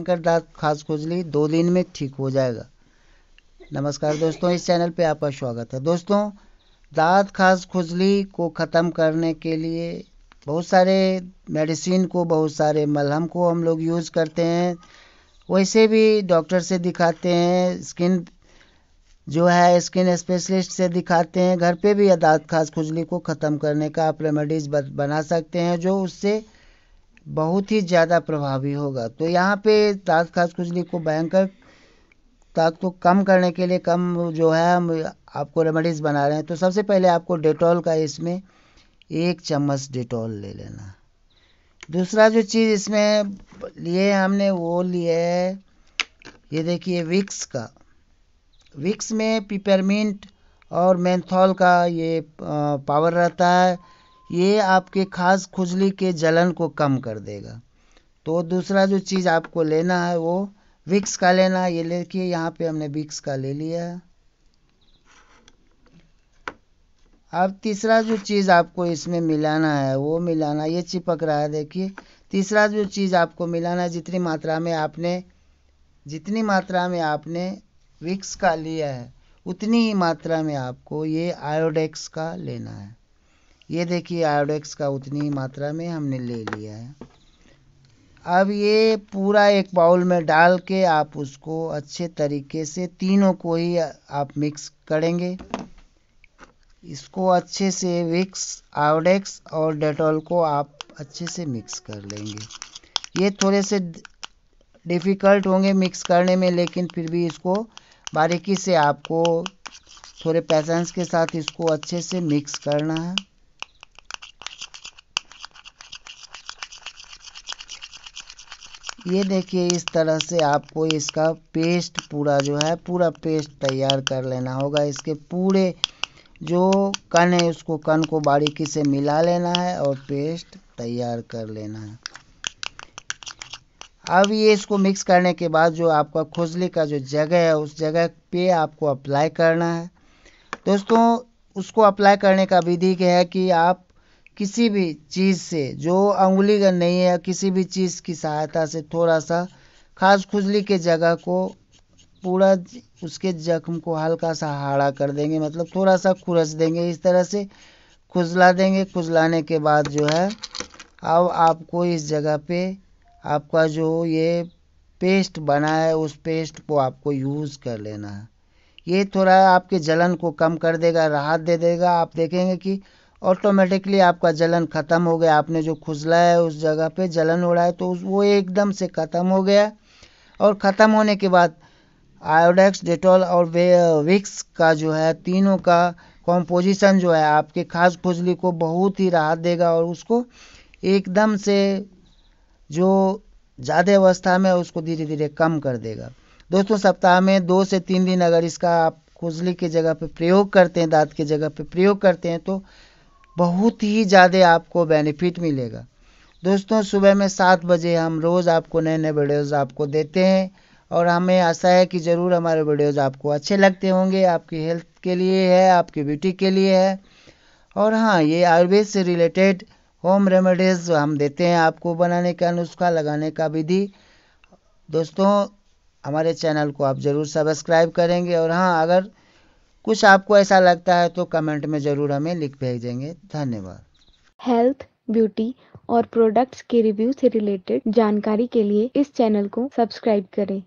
भयंकर दांत खास खुजली दो दिन में ठीक हो जाएगा। नमस्कार दोस्तों, इस चैनल पे आपका स्वागत है। दोस्तों दांत खास खुजली को ख़त्म करने के लिए बहुत सारे मेडिसिन को, बहुत सारे मलहम को हम लोग यूज़ करते हैं। वैसे भी डॉक्टर से दिखाते हैं, स्किन जो है, स्किन स्पेशलिस्ट से दिखाते हैं। घर पे भी दांत खास खुजली को ख़त्म करने का आप रेमेडीज़ बना सकते हैं, जो उससे बहुत ही ज़्यादा प्रभावी होगा। तो यहाँ पे ताज खास खुजली को भयंकर ताक को कम करने के लिए कम जो है हम आपको रेमेडीज़ बना रहे हैं। तो सबसे पहले आपको डेटॉल का इसमें एक चम्मच डेटॉल ले लेना। दूसरा जो चीज़ इसमें लिए हमने वो लिए है, ये देखिए विक्स का। विक्स में पिपरमिंट और मेंथॉल का ये पावर रहता है। ये आपके खास खुजली के जलन को कम कर देगा। तो दूसरा जो चीज़ आपको लेना है वो विक्स का लेना है। ये देखिए, यहाँ पे हमने विक्स का ले लिया है। अब तीसरा जो चीज़ आपको इसमें मिलाना है, वो मिलाना, ये चिपक रहा है, देखिए। तीसरा जो चीज़ आपको मिलाना है, जितनी मात्रा में आपने, जितनी मात्रा में आपने विक्स का लिया है, उतनी ही मात्रा में आपको ये आयोडेक्स का लेना है। ये देखिए आयोडेक्स का उतनी मात्रा में हमने ले लिया है। अब ये पूरा एक बाउल में डाल के आप उसको अच्छे तरीके से तीनों को ही आप मिक्स करेंगे। इसको अच्छे से विक्स आयोडेक्स और डेटॉल को आप अच्छे से मिक्स कर लेंगे। ये थोड़े से डिफ़िकल्ट होंगे मिक्स करने में, लेकिन फिर भी इसको बारीकी से आपको थोड़े पैसेंस के साथ इसको अच्छे से मिक्स करना है। ये देखिए, इस तरह से आपको इसका पेस्ट पूरा जो है, पूरा पेस्ट तैयार कर लेना होगा। इसके पूरे जो कन है, उसको कन को बारीकी से मिला लेना है और पेस्ट तैयार कर लेना है। अब ये इसको मिक्स करने के बाद जो आपका खुजली का जो जगह है, उस जगह पे आपको अप्लाई करना है। दोस्तों, उसको अप्लाई करने का विधि क्या है कि आप किसी भी चीज़ से, जो उंगली का नहीं है किसी भी चीज़ की सहायता से थोड़ा सा खास खुजली के जगह को पूरा उसके जख्म को हल्का सा हाड़ा कर देंगे मतलब थोड़ा सा खुरच देंगे, इस तरह से खुजला देंगे। खुजलाने के बाद जो है, अब आपको इस जगह पे आपका जो ये पेस्ट बना है, उस पेस्ट को आपको यूज़ कर लेना है। ये थोड़ा आपके जलन को कम कर देगा, राहत दे देगा। आप देखेंगे कि ऑटोमेटिकली आपका जलन ख़त्म हो गया। आपने जो खुजला है उस जगह पे जलन रहा है तो वो एकदम से ख़त्म हो गया। और ख़त्म होने के बाद आयोडेक्स, डेटॉल और वे, विक्स का जो है, तीनों का कॉम्पोजिशन जो है, आपके खास खुजली को बहुत ही राहत देगा और उसको एकदम से जो ज़्यादा अवस्था में उसको धीरे धीरे कम कर देगा। दोस्तों, सप्ताह में दो से तीन दिन अगर इसका आप खुजली की जगह पे प्रयोग करते हैं, दांत की जगह पे प्रयोग करते हैं तो बहुत ही ज़्यादा आपको बेनिफिट मिलेगा। दोस्तों, सुबह में सात बजे हम रोज़ आपको नए नए वीडियोज़ आपको देते हैं और हमें आशा है कि ज़रूर हमारे वीडियोज़ आपको अच्छे लगते होंगे। आपकी हेल्थ के लिए है, आपकी ब्यूटी के लिए है। और हाँ ये आयुर्वेद से रिलेटेड होम रेमेडीज़ हम देते हैं आपको बनाने का, नुस्खा लगाने का विधि। दोस्तों, हमारे चैनल को आप ज़रूर सब्सक्राइब करेंगे और हाँ अगर कुछ आपको ऐसा लगता है तो कमेंट में ज़रूर हमें लिख भेजेंगे। धन्यवाद। हेल्थ, ब्यूटी और प्रोडक्ट्स के रिव्यू से रिलेटेड जानकारी के लिए इस चैनल को सब्सक्राइब करें।